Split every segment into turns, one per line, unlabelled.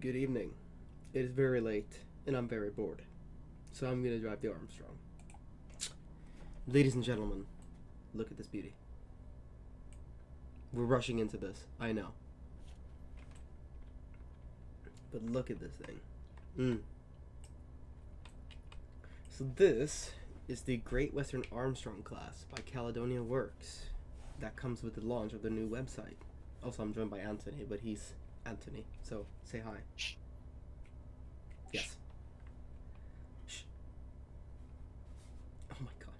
Good evening. It is very late, and I'm very bored. So I'm gonna drive the Armstrong. Ladies and gentlemen, look at this beauty. We're rushing into this, I know. But look at this thing. Mm. So this is the Great Western Armstrong class by Caledonia Works. That comes with the launch of the new website. Also, I'm joined by Anthony, but he's Anthony, so say hi.
Shh.
Yes. Shh. Oh my god.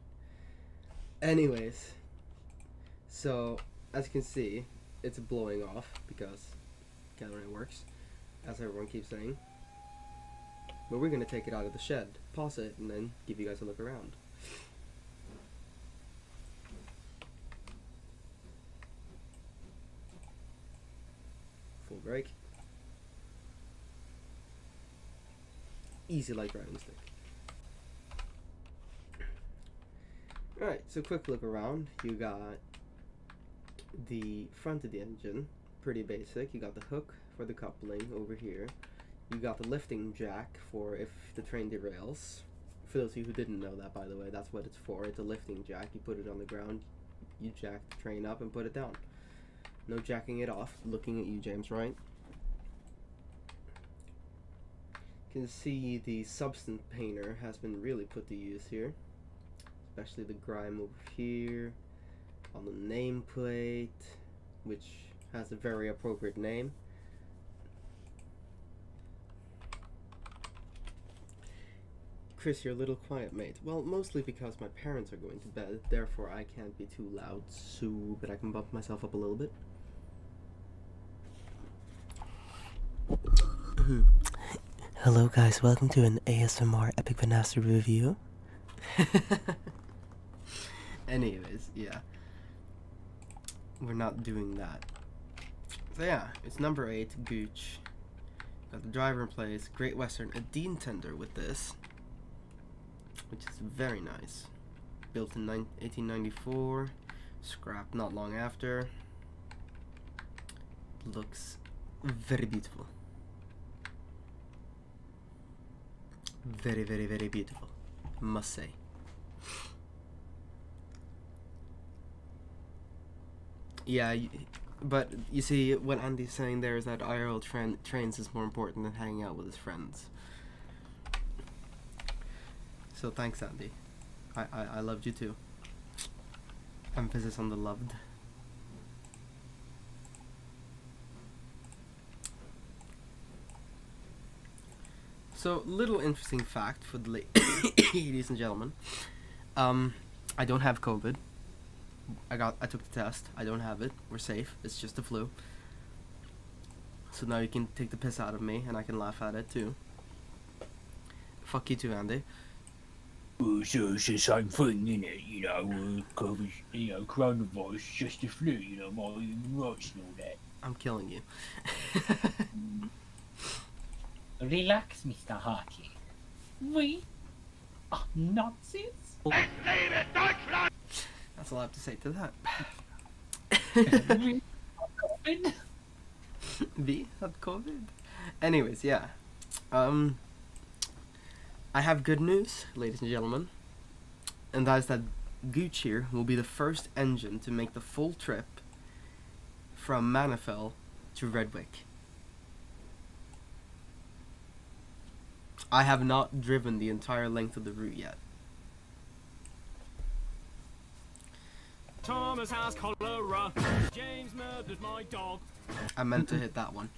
Anyways, so as you can see, it's blowing off because Caledonia Works, as everyone keeps saying. But we're gonna take it out of the shed, pause it, and then give you guys a look around. Brake. Easy like riding stick. Alright, so quick look around. You got the front of the engine, pretty basic. You got the hook for the coupling over here. You got the lifting jack for if the train derails. For those of you who didn't know that, by the way, that's what it's for. It's a lifting jack. You put it on the ground, you jack the train up and put it down. No jacking it off. Looking at you, James, right? You can see the substance painter has been really put to use here. Especially the grime over here. On the nameplate, which has a very appropriate name. Chris, you're a little quiet, mate. Well, mostly because my parents are going to bed, therefore I can't be too loud, so but I can bump myself up a little bit.
Hello, guys. Welcome to an ASMR Epic Banastard review.
Anyways, yeah. We're not doing that. So yeah, it's number 8, Gooch. Got the driver in place, Great Western, a Dean tender with this. Which is very nice. Built in 1894, scrapped not long after. Looks very beautiful. Very, very, very beautiful. Must say. Yeah, but you see, what Andy's saying there is that IRL train trains is more important than hanging out with his friends. So thanks, Andy. I, I, I loved you too. Emphasis on the loved. So, little interesting fact for the ladies and gentlemen. Um, I don't have COVID. I got I took the test. I don't have it. We're safe. It's just the flu. So now you can take the piss out of me and I can laugh at it too. Fuck you too, Andy.
Well, so it's the same thing, isn't it? You know, uh, COVID, you know, coronavirus, just the flu, you know, my human rights and all that.
I'm killing you.
Relax, Mr. Hartley. We are Nazis.
That's all I have to say to that.
we COVID.
V had COVID. Anyways, yeah. Um, I have good news, ladies and gentlemen, and that is that Gooch here will be the first engine to make the full trip from Manifel to Redwick. I have not driven the entire length of the route yet.
Thomas has cholera. James murders my dog.
I meant to hit that one.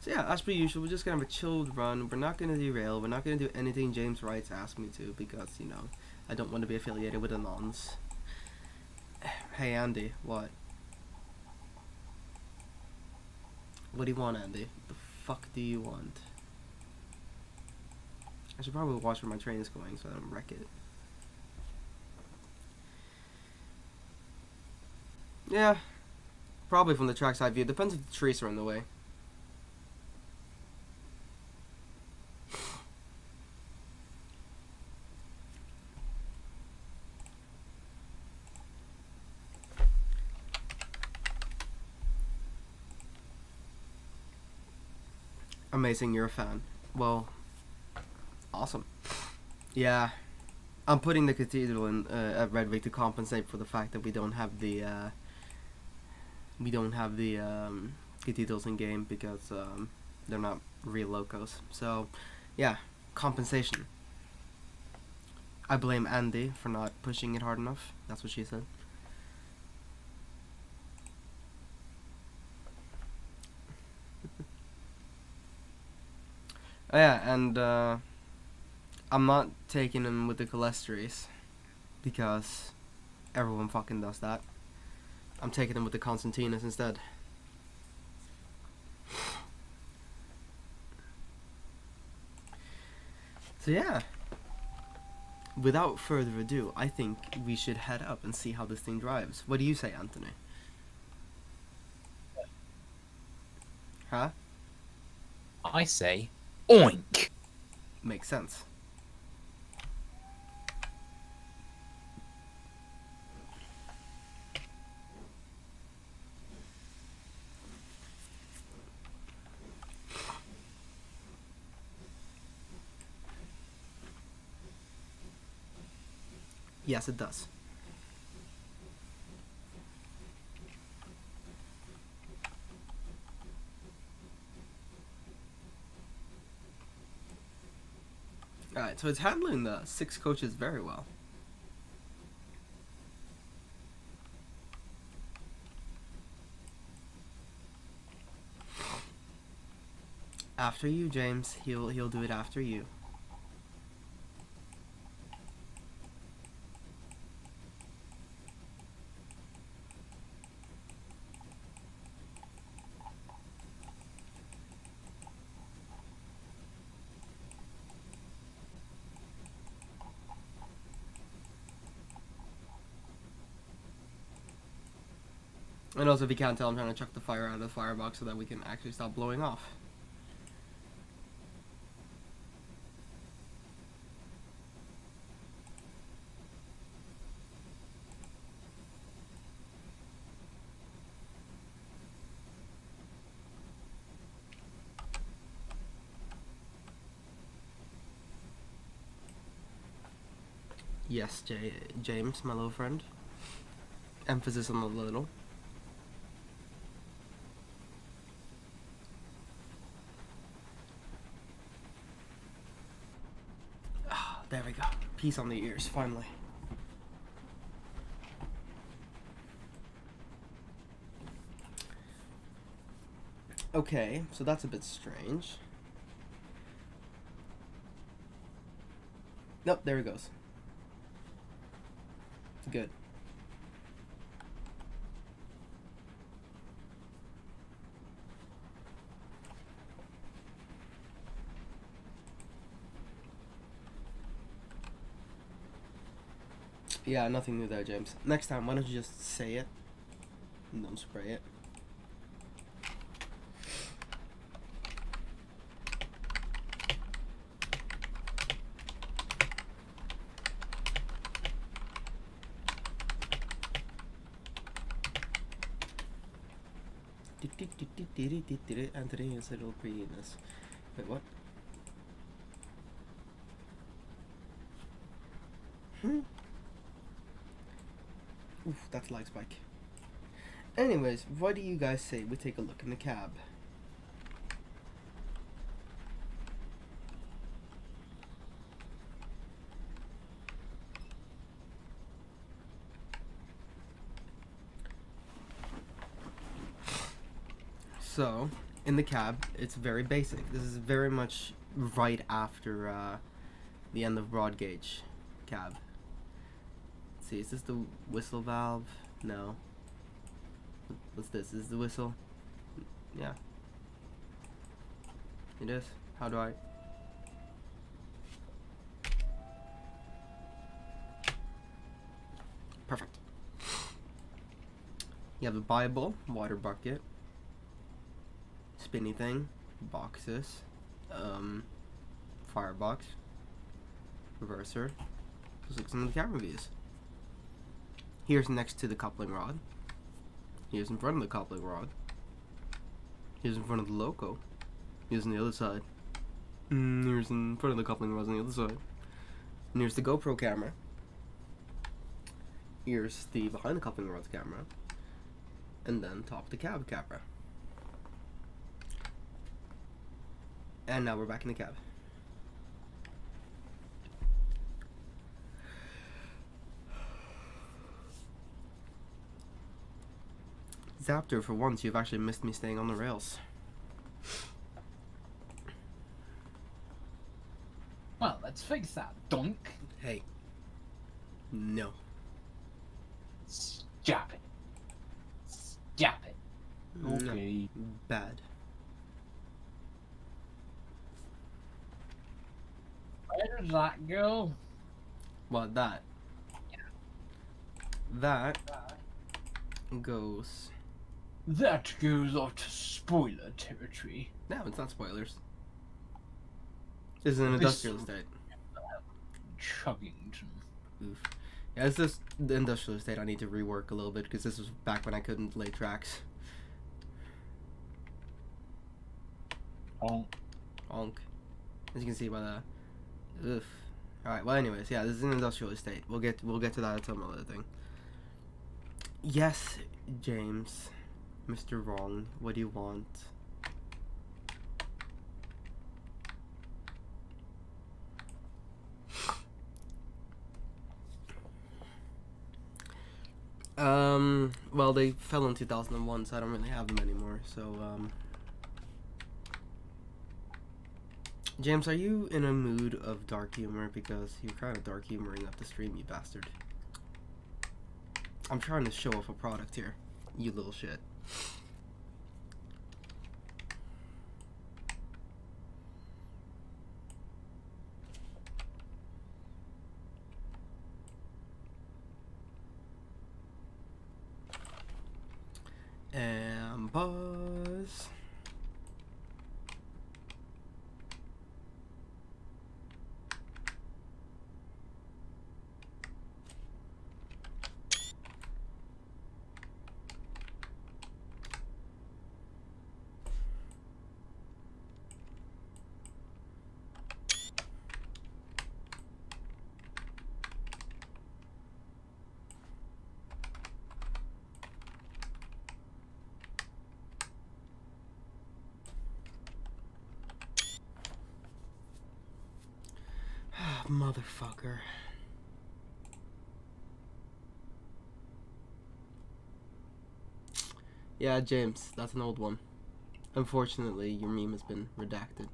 So yeah, as per usual, we're just gonna have a chilled run. We're not gonna derail. We're not gonna do anything James Wright's asked me to because you know I don't want to be affiliated with the nuns. Hey Andy, what? What do you want, Andy? the fuck do you want? I should probably watch where my train is going so I don't wreck it. Yeah, probably from the trackside view. Depends if the trees are in the way. Amazing, you're a fan. Well, awesome. Yeah, I'm putting the cathedral in uh, at Redwick to compensate for the fact that we don't have the uh, we don't have the um, cathedrals in game because um, they're not real locos. So, yeah, compensation. I blame Andy for not pushing it hard enough. That's what she said. Oh yeah, and uh, I'm not taking him with the clerestories because everyone fucking does that. I'm taking him with the Constantinus instead. So yeah, without further ado, I think we should head up and see how this thing drives. What do you say, Anthony? Huh?
I say, oink.
Makes sense. Yes, it does. Alright, so it's handling the six coaches very well. After you, James. He'll he'll do it after you. Also, if you can't tell, I'm trying to chuck the fire out of the firebox so that we can actually stop blowing off. Yes, J- James, my little friend. Emphasis on the little. Ah, there Peace on the ears, finally. Okay, so that's a bit strange. Nope, there he goes. Good. Yeah, nothing new there, James. Next time, why don't you just say it and don't spray it? Anthony is a little. Wait, what? That's lag spike. Anyways, what do you guys say we take a look in the cab? So, in the cab, it's very basic. This is very much right after uh, the end of broad gauge cab. Let's see, is this the whistle valve? No. What's this? Is the whistle? Yeah. It is. How do I? Perfect. You have a Bible, water bucket, spinny thing, boxes, um, firebox, reverser. Let's look at some of the camera views. Here's next to the coupling rod. Here's in front of the coupling rod. Here's in front of the loco. Here's on the other side. Mm, here's in front of the coupling rods on the other side. And here's the GoPro camera. Here's the behind the coupling rods camera. And then top the cab camera. And now we're back in the cab. Zaptor, for once, you've actually missed me staying on the rails.
Well, let's fix that, dunk.
Hey. No.
Stop it. Stop it.
No.
Okay.
Bad.
Where does that go?
What, that? That goes.
That goes off to spoiler territory.
No, it's not spoilers. This is an industrial estate.
Chuggington.
Oof. Yeah, it's just the industrial estate I need to rework a little bit because this was back when I couldn't lay tracks.
Oh,
Onk. As you can see by the. Oof. Alright, well anyways, yeah, this is an industrial estate. We'll get we'll get to that at some other thing. Yes, James. Mr. Wrong, what do you want? Um, well, they fell in 2001, so I don't really have them anymore. So, um, James, are you in a mood of dark humor? Because you're kind of dark humoring up the stream, you bastard. I'm trying to show off a product here, you little shit. And buzz. Motherfucker. Yeah, James, that's an old one. Unfortunately, your meme has been redacted.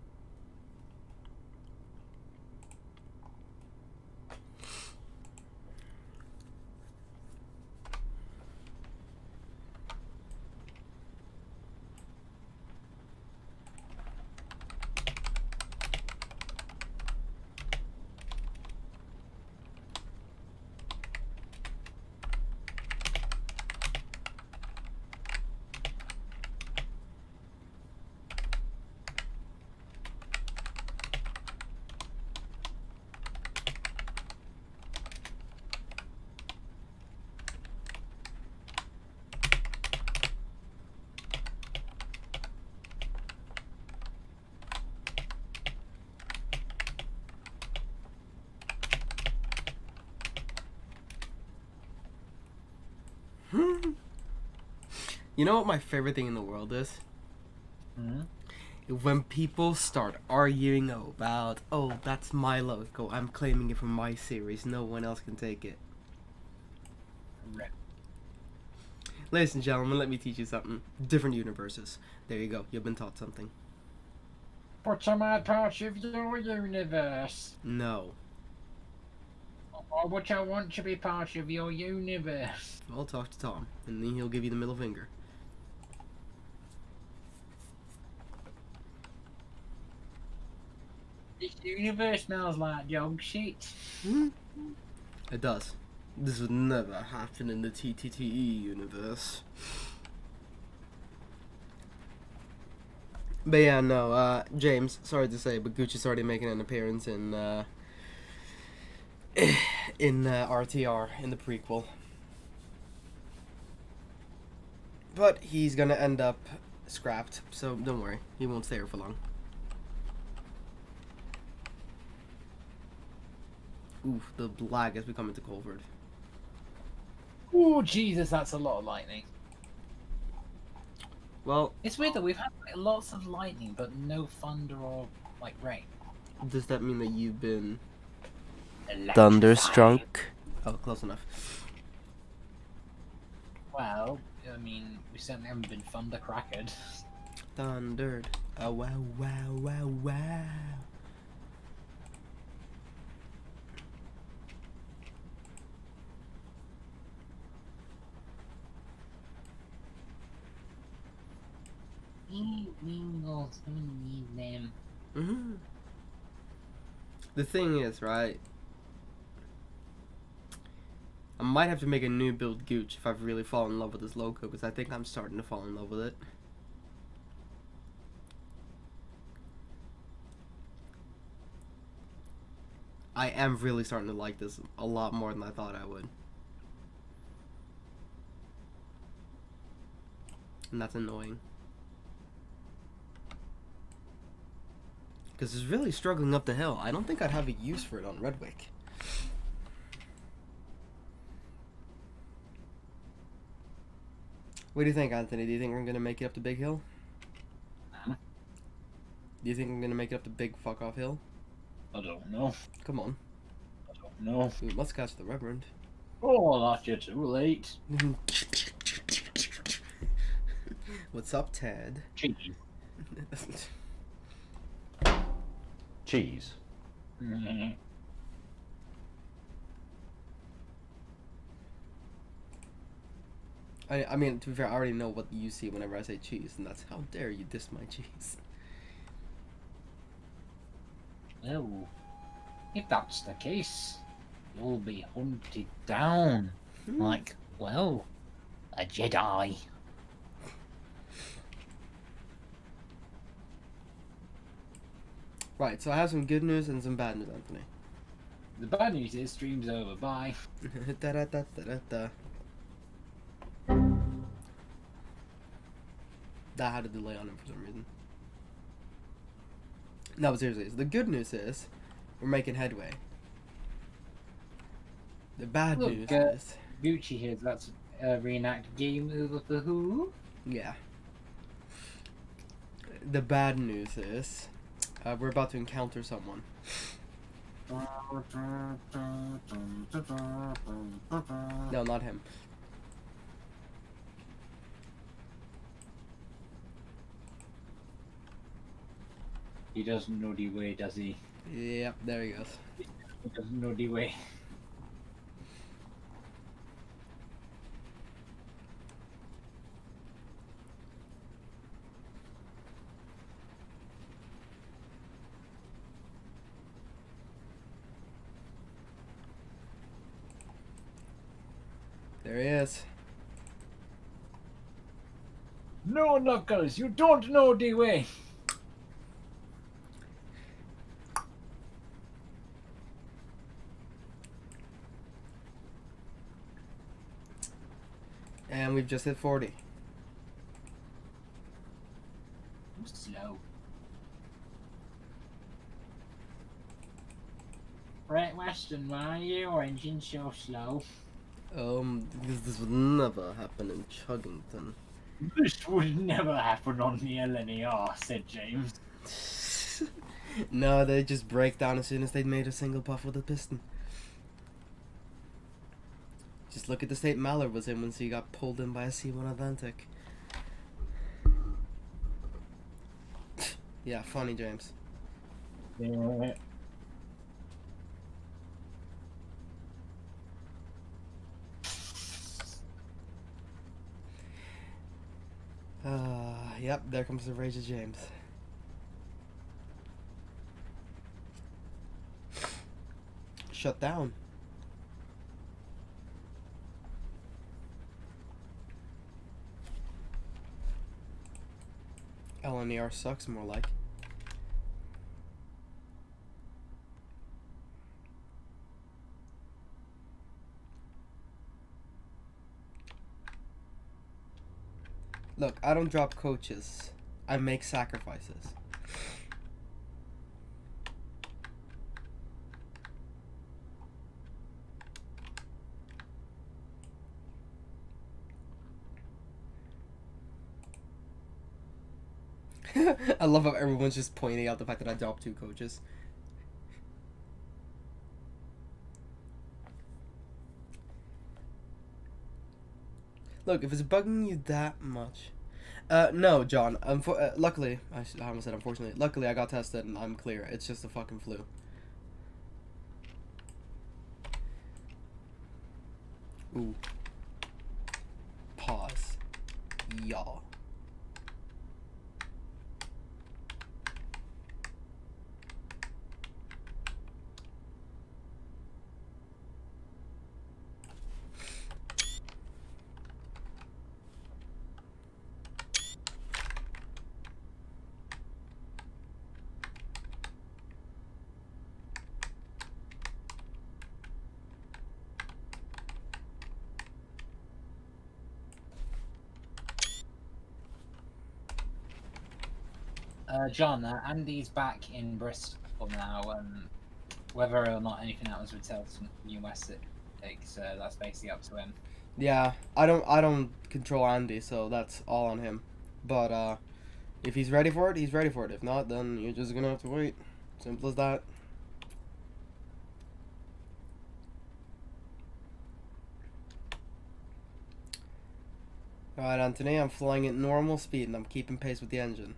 you know what my favorite thing in the world is?
Hmm?
When people start arguing about, oh, that's my logo, I'm claiming it from my series, no one else can take it.
Right.
Ladies and gentlemen, let me teach you something. Different universes. There you go, you've been taught something.
But am I part of your universe?
No.
Or would I want to be part of your universe?
I'll talk to Tom, and then he'll give you the middle finger.
This universe smells like dog shit.
It does. This would never happen in the TTTE universe. But yeah, no, uh, James, sorry to say, but Gucci's already making an appearance in, uh, in uh, RTR, in the prequel. But he's gonna end up scrapped, so don't worry, he won't stay here for long. Oof, the lag has become into Colford.
Oh, Jesus, that's a lot of lightning.
Well,
it's weird that we've had like, lots of lightning, but no thunder or like rain.
Does that mean that you've been
Thunderstruck.
oh close enough?
Well, I mean, we certainly haven't been thundercrackered.
Thundered. Oh wow wow wow wow.
Mingles, we need them.
hmm The thing is, right? I might have to make a new build Gooch if I've really fallen in love with this logo, because I think I'm starting to fall in love with it. I am really starting to like this a lot more than I thought I would. And that's annoying. Because it's really struggling up the hill. I don't think I'd have a use for it on Redwick. What do you think, Anthony? Do you think we're gonna make it up to Big Hill?
Huh?
Do you think I'm gonna make it up to Big Fuck Off Hill?
I don't know.
Come on,
I don't know.
we must catch the Reverend.
Oh, that's you too late.
What's up, Ted?
Cheese.
Cheese. Mm-hmm.
I, I mean, to be fair, I already know what you see whenever I say cheese, and that's how dare you diss my cheese.
Well, if that's the case, you'll be hunted down. Hmm. Like, well, a Jedi.
Right, so I have some good news and some bad news, Anthony.
The bad news is stream's over. Bye.
That had a delay on it for some reason. No, but seriously, so the good news is we're making headway. The bad
Look,
news
uh,
is,
Gucci here. That's a reenact game of the Who.
yeah. The bad news is, uh, we're about to encounter someone. No, not him.
He doesn't know the way, does he?
Yep, there he goes.
He doesn't know the way.
There he is.
No, Knuckles, you don't know the way.
And we've just hit 40.
Slow. Right, Weston, why are your engine so slow?
Um, because this would never happen in Chuggington.
This would never happen on the LNER, said James.
no, they'd just break down as soon as they'd made a single puff with a piston. Just look at the state Mallard was in when he got pulled in by a C1 Atlantic. yeah, funny, James.
Yeah.
Uh, yep, there comes the rage of James. Shut down. LNER sucks more like. Look, I don't drop coaches. I make sacrifices. I love how everyone's just pointing out the fact that I dropped two coaches. Look, if it's bugging you that much, uh, no, John. Unfo- uh, luckily, I, I almost said unfortunately. Luckily, I got tested and I'm clear. It's just a fucking flu. Ooh. Pause. Y'all.
Uh, John, uh, Andy's back in Bristol now. Um, whether or not anything else would tell from New Wessex, uh, that's basically up to him.
Yeah, I don't I don't control Andy, so that's all on him. But uh if he's ready for it, he's ready for it. If not, then you're just gonna have to wait. Simple as that. Alright, Anthony, I'm flying at normal speed and I'm keeping pace with the engine.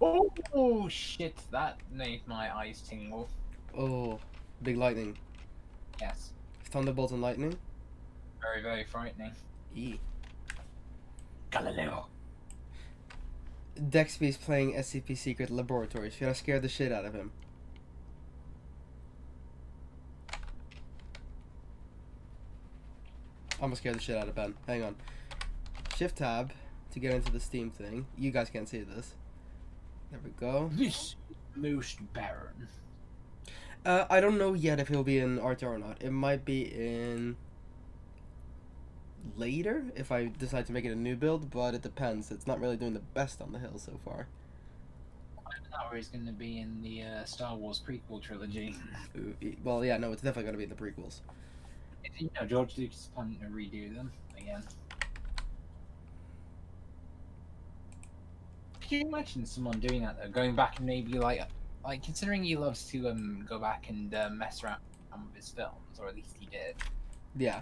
Oh shit! That made my eyes tingle.
Oh, big lightning.
Yes,
Thunderbolt and lightning.
very very frightening.
E.
Galileo.
Dexby's playing SCP Secret Laboratory. Should I scare the shit out of him? I'm gonna scare the shit out of Ben. Hang on. Shift tab to get into the Steam thing. You guys can't see this. There we go.
This most barren.
Uh, I don't know yet if he'll be in RTR or not. It might be in later if I decide to make it a new build, but it depends. It's not really doing the best on the hill so far.
That is going to be in the uh, Star Wars prequel trilogy.
Well, yeah, no, it's definitely gonna be in the prequels.
You know, George Lucas is planning to redo them again. Could you imagine someone doing that though, going back and maybe like, like considering he loves to um go back and uh, mess around with his films, or at least he did.
Yeah.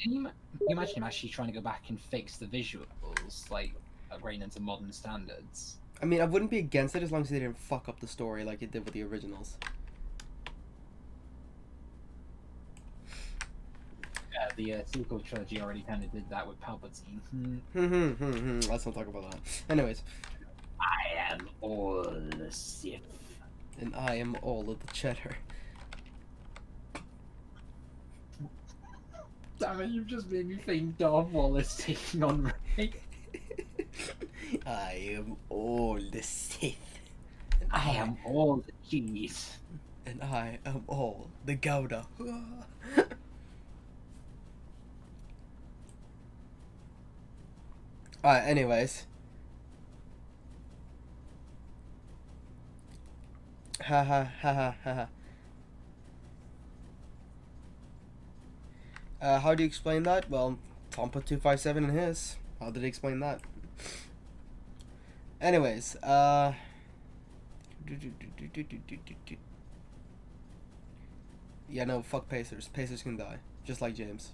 Can you, can you imagine him actually trying to go back and fix the visuals, like upgrading them to modern standards?
I mean, I wouldn't be against it as long as they didn't fuck up the story like it did with the originals.
Uh, the uh, sequel trilogy already kind of did that with Palpatine. Hmm.
Let's not talk about that. Anyways,
I am all the Sith.
and I am all of the cheddar.
Damn it, you've just made me think Darth Wallace taking on Rey.
I am all the Sith. And
I am all the cheese.
And I am all the Gouda. Alright, anyways. Ha ha ha ha ha. Uh, how do you explain that? Well, Tom put 257 in his. How did he explain that? Anyways, uh. Yeah, no, fuck Pacers. Pacers can die. Just like James.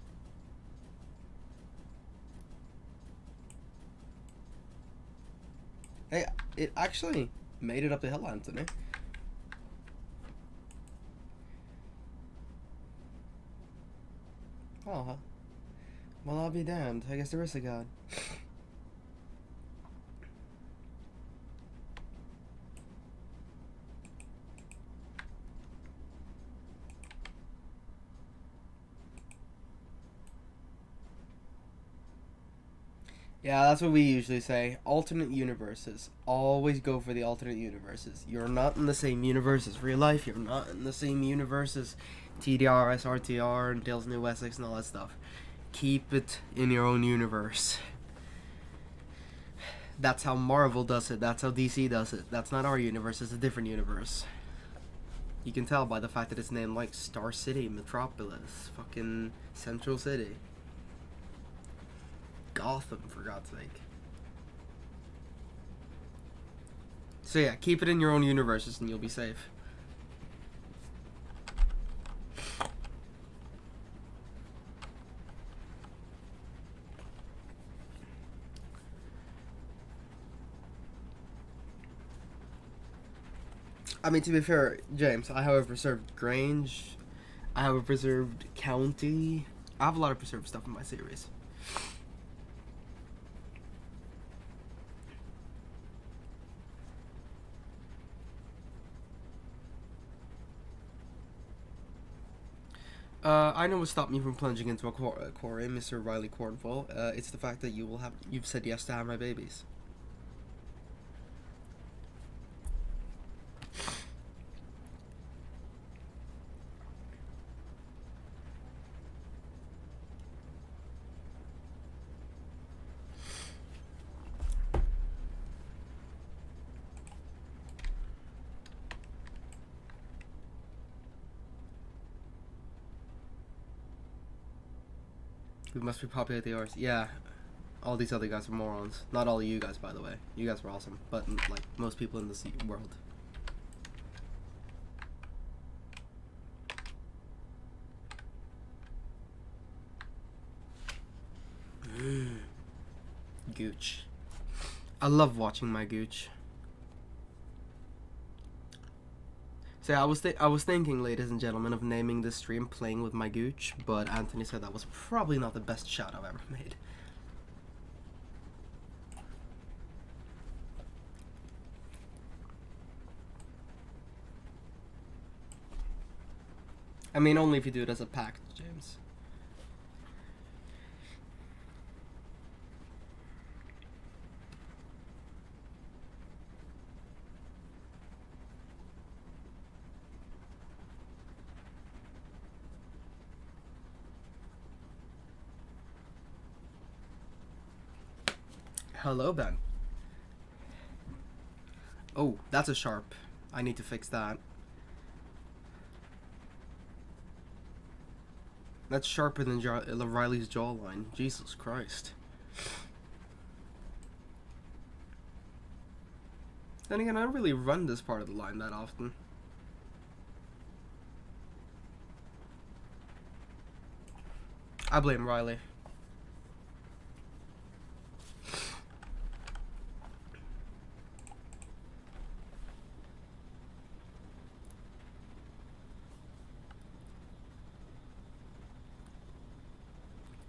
Hey, it actually made it up the hill, Anthony. Oh, well, I'll be damned. I guess there is a god. Yeah, that's what we usually say. Alternate universes. Always go for the alternate universes. You're not in the same universe as real life. You're not in the same universe as TDR, SRTR, and Tales of New Wessex, and all that stuff. Keep it in your own universe. That's how Marvel does it. That's how DC does it. That's not our universe. It's a different universe. You can tell by the fact that it's named like Star City, Metropolis, fucking Central City. Gotham, for God's sake. So yeah, keep it in your own universes and you'll be safe. I mean, to be fair, James, I have a preserved Grange. I have a preserved County. I have a lot of preserved stuff in my series. Uh, I know what stopped me from plunging into a quar- quarry, Mr. Riley Cornwall. Uh, it's the fact that you will have you've said yes to have my babies. Must repopulate the earth. Yeah, all these other guys are morons. Not all of you guys, by the way. You guys were awesome, but like most people in this world. Gooch. I love watching my Gooch. So yeah, I was I was thinking, ladies and gentlemen, of naming this stream "Playing with My Gooch," but Anthony said that was probably not the best shot I've ever made. I mean, only if you do it as a pact, James. Hello, Ben. Oh, that's a sharp. I need to fix that. That's sharper than uh, Riley's jawline. Jesus Christ. Then again, I don't really run this part of the line that often. I blame Riley.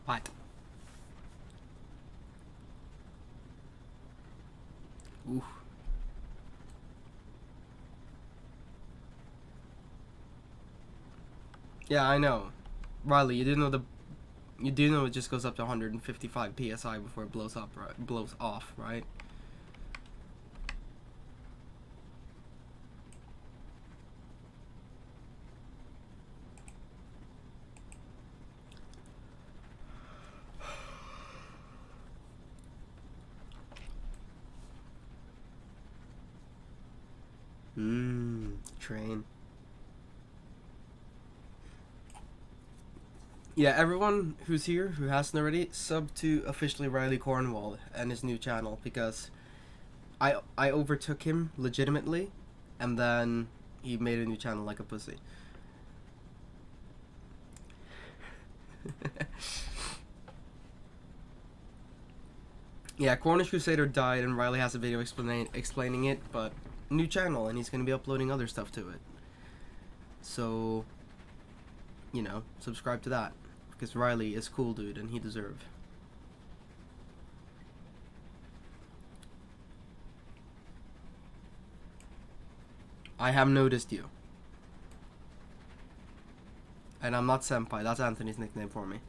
What? Ooh. Yeah, I know. Riley, you do know the you do know it just goes up to 155 psi before it blows up, right? Blows off, right? Mmm, train. Yeah, everyone who's here who hasn't already, sub to officially Riley Cornwall and his new channel because I I overtook him legitimately, and then he made a new channel like a pussy. yeah, Cornish Crusader died, and Riley has a video explaining explaining it, but new channel, and he's gonna be uploading other stuff to it. So, you know, subscribe to that because Riley is cool, dude, and he deserve. I have noticed you. And I'm not Senpai, that's Anthony's nickname for me.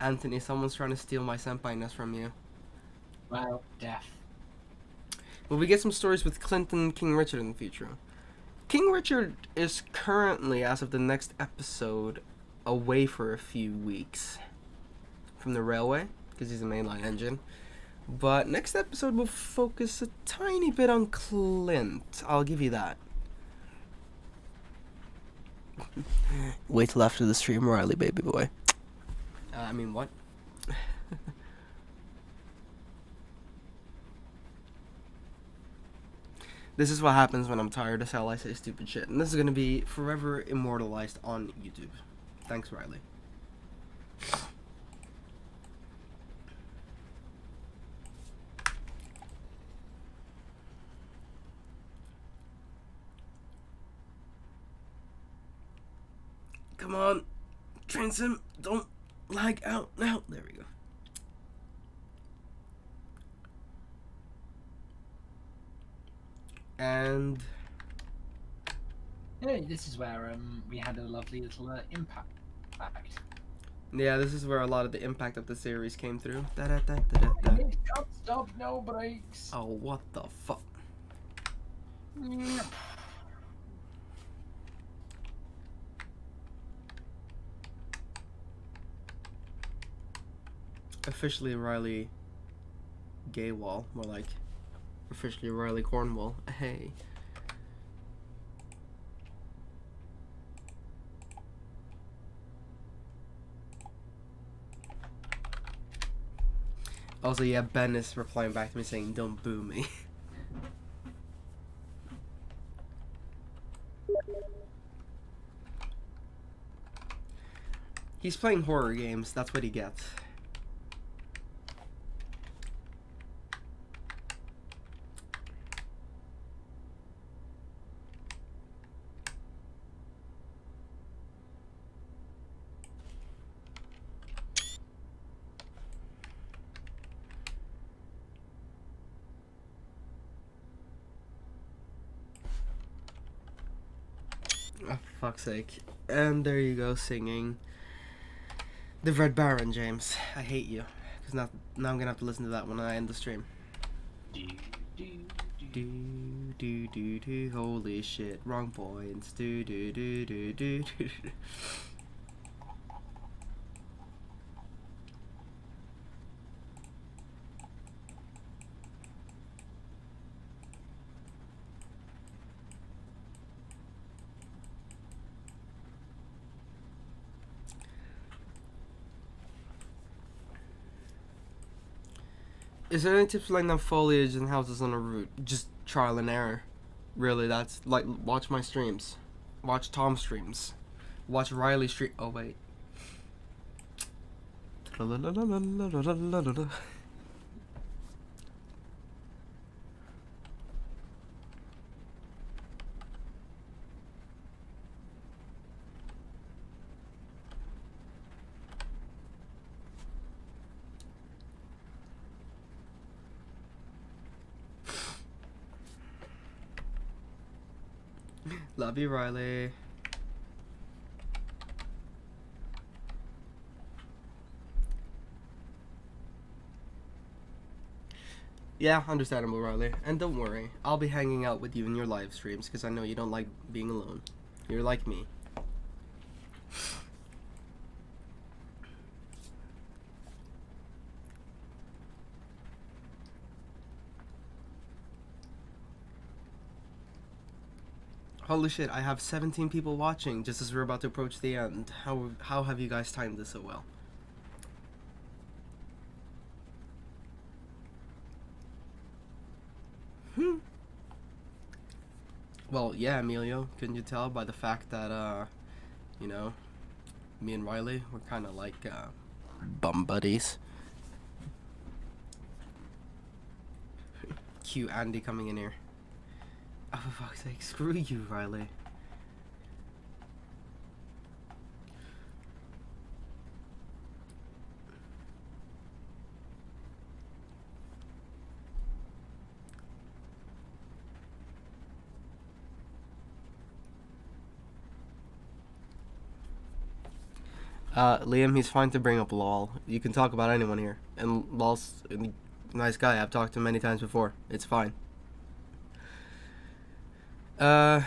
Anthony, someone's trying to steal my senpai-ness from you.
Well, death.
Will we get some stories with Clinton King Richard in the future? King Richard is currently, as of the next episode, away for a few weeks from the railway because he's a mainline engine. But next episode will focus a tiny bit on Clint. I'll give you that.
Wait till after the stream, Riley, baby boy.
Uh, I mean, what? This is what happens when I'm tired of how I say stupid shit. And this is gonna be forever immortalized on YouTube. Thanks, Riley. Come on, Transom, don't lag out now. There we go. And
Hey, this is where um we had a lovely little uh, impact. Fact.
yeah, this is where a lot of the impact of the series came through. Da da da da da. da.
Can't stop, no brakes.
Oh, what the fuck?
Mm.
Officially Riley Gaywall, more like officially Riley Cornwall. Hey. Also, yeah, Ben is replying back to me saying, "Don't boo me." He's playing horror games. That's what he gets. Sake. And there you go, singing the Red Baron, James. I hate you. Because now, now I'm gonna have to listen to that when I end the stream.
Do, do. Do,
do, do, do, holy shit, wrong points. Do, do, do, do, do, do. Is there any tips like on foliage and houses on a route? Just trial and error. Really, that's like watch my streams. Watch Tom streams. Watch Riley stream. Oh wait. You, Riley. Yeah, understandable, Riley. And don't worry, I'll be hanging out with you in your live streams because I know you don't like being alone. You're like me. Holy shit, I have 17 people watching just as we're about to approach the end. How how have you guys timed this so well? Hmm. Well, yeah, Emilio, couldn't you tell by the fact that uh, you know, me and Riley, we're kind of like uh bum buddies. Cute Andy coming in here. Oh, for fuck's sake, screw you, Riley. Uh, Liam, he's fine to bring up LOL. You can talk about anyone here. And LOL's a nice guy. I've talked to him many times before. It's fine. Uh,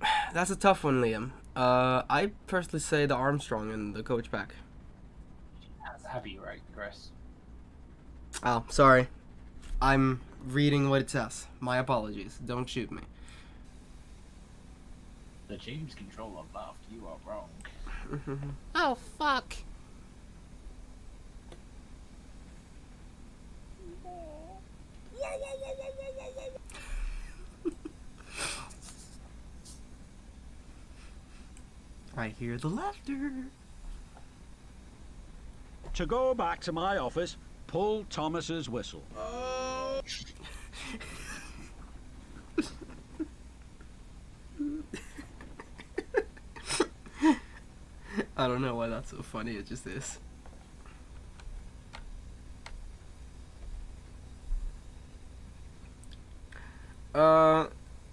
that's a tough one, Liam. Uh, I personally say the Armstrong and the coach back.
That's heavy, right, Chris?
Oh, sorry. I'm reading what it says. My apologies. Don't shoot me.
The James controller left. You are wrong.
Oh, fuck.
I hear the laughter.
To go back to my office, pull Thomas's whistle.
I don't know why that's so funny. It just is. Uh,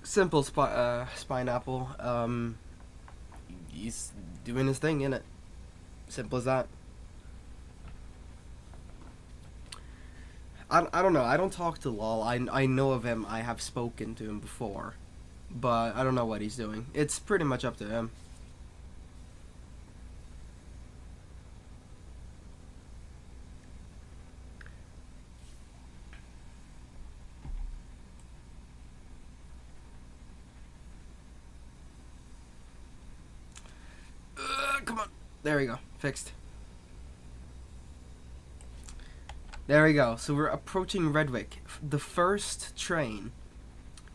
simple spi- uh, spine apple. Um, he's doing his thing in it. Simple as that. I, I don't know. I don't talk to Lol. I, I know of him. I have spoken to him before. But I don't know what he's doing. It's pretty much up to him. Uh, come on. There we go. Fixed. There we go. So we're approaching Redwick. The first train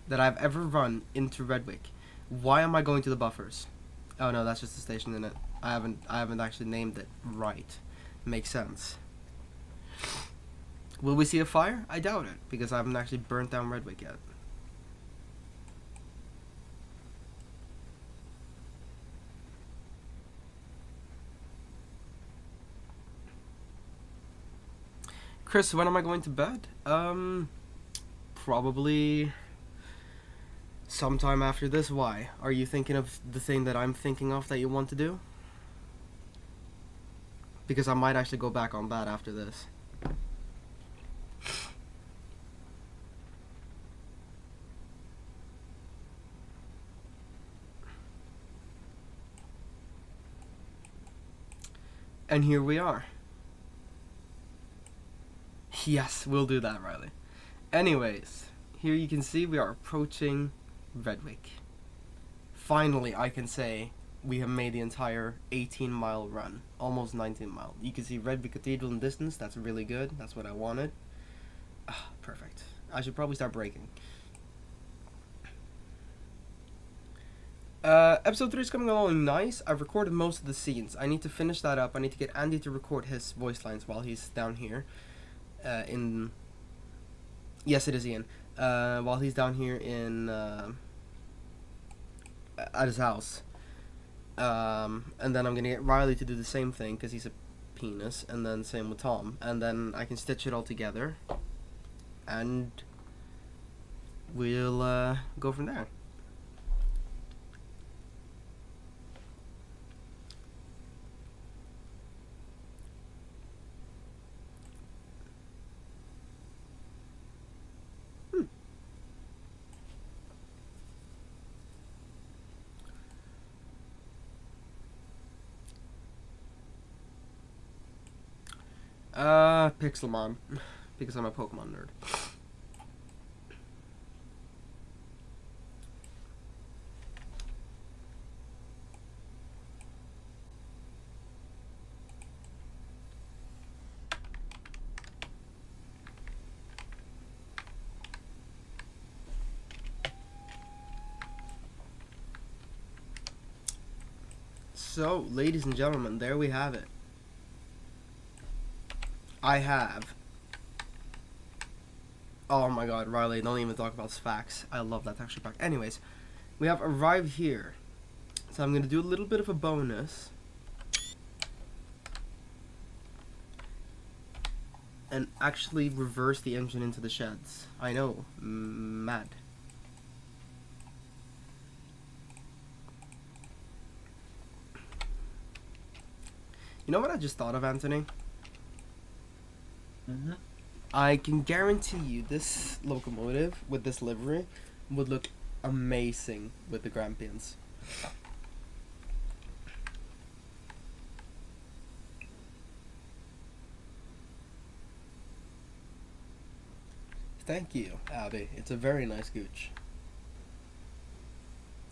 that I've ever run into Redwick. Why am I going to the buffers? Oh no, that's just the station in it. I haven't I haven't actually named it right. Makes sense. Will we see a fire? I doubt it because I haven't actually burnt down Redwick yet. Chris, when am I going to bed? Um, probably sometime after this. Why? Are you thinking of the thing that I'm thinking of that you want to do? Because I might actually go back on that after this. And here we are. Yes, we'll do that, Riley. Anyways, here you can see we are approaching Redwick. Finally, I can say we have made the entire 18 mile run, almost 19 mile. You can see Redwick Cathedral in distance. That's really good. That's what I wanted. Ah, perfect. I should probably start braking. Uh, episode 3 is coming along nice. I've recorded most of the scenes. I need to finish that up. I need to get Andy to record his voice lines while he's down here. Uh, in. Yes, it is Ian. Uh, while he's down here in. Uh, at his house. Um, and then I'm gonna get Riley to do the same thing because he's a penis, and then same with Tom. And then I can stitch it all together. And. We'll uh, go from there. Uh, Pixelmon, because I'm a Pokemon nerd. So, ladies and gentlemen, there we have it. I have. Oh my god, Riley, don't even talk about facts. I love that texture pack. Anyways, we have arrived here. So I'm going to do a little bit of a bonus. And actually reverse the engine into the sheds. I know, mad. You know what I just thought of, Anthony?
Mm-hmm.
I can guarantee you this locomotive with this livery would look amazing with the Grampians. Thank you, Abby. It's a very nice gooch.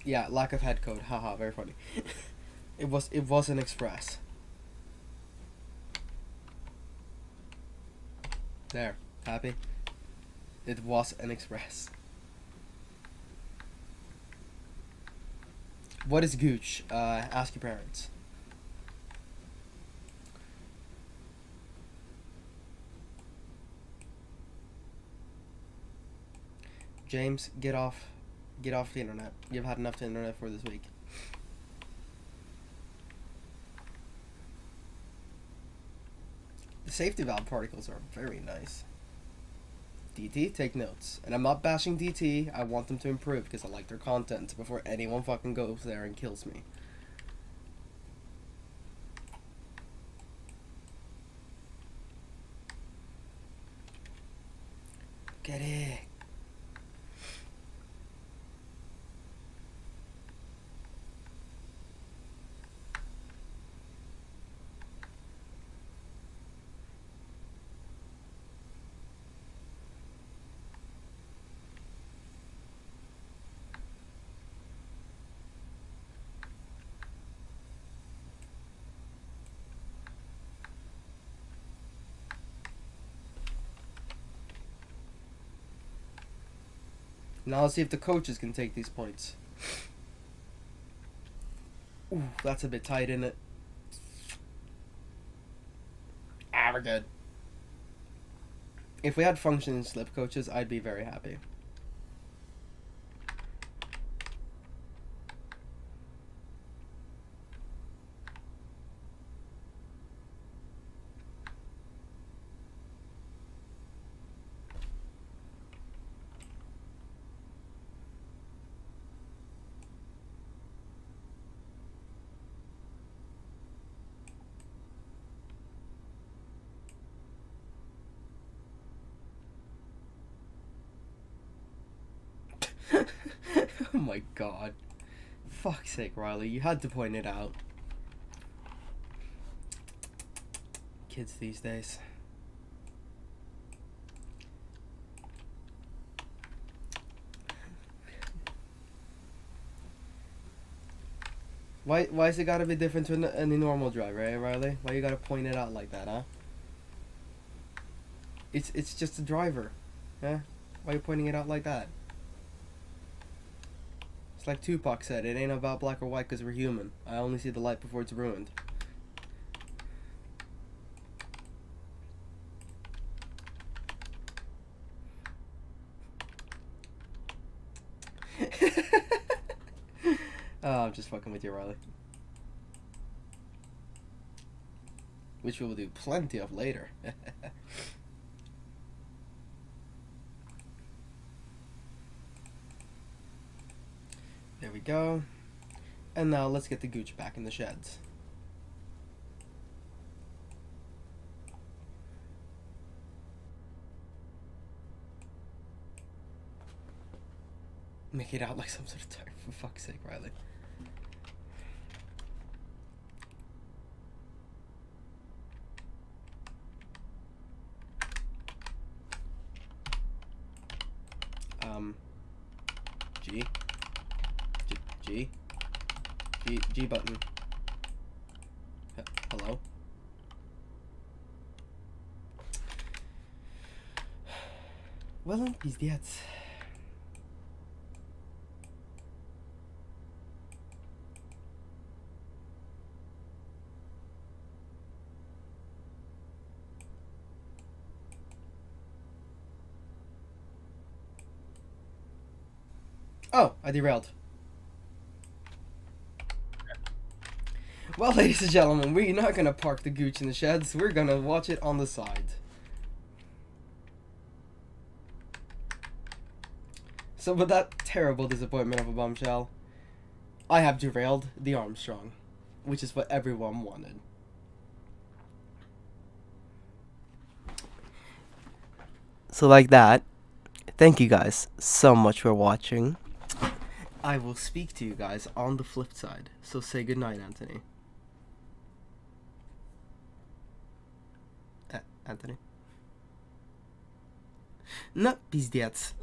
Yeah, lack of head code. Haha, very funny. it was it was an express. There, happy. It was an express. What is Gooch? Uh, ask your parents. James, get off, get off the internet. You've had enough internet for this week. The safety valve particles are very nice. DT, take notes. And I'm not bashing DT. I want them to improve because I like their content before anyone fucking goes there and kills me. Get it. Now let's see if the coaches can take these points. Ooh, that's a bit tight, isn't it? Ah, we're good. If we had functioning slip coaches, I'd be very happy. oh my god. Fuck's sake, Riley. You had to point it out. Kids these days. Why, why is it gotta be different to an- any normal drive, right, eh, Riley? Why you gotta point it out like that, huh? It's it's just a driver, yeah. Why you pointing it out like that? Like Tupac said, it ain't about black or white because we're human. I only see the light before it's ruined. oh, I'm just fucking with you, Riley. Which we will do plenty of later. go. And now let's get the gooch back in the sheds. Make it out like some sort of tire, for fuck's sake, Riley. Um, G. G, G, G, G button. H- Hello? Well, пиздец. Oh, I derailed. Well, ladies and gentlemen, we're not gonna park the gooch in the sheds. We're gonna watch it on the side. So, with that terrible disappointment of a bombshell, I have derailed the Armstrong, which is what everyone wanted.
So, like that, thank you guys so much for watching.
I will speak to you guys on the flip side. So say goodnight, Anthony. Антони. Но ну, пиздец.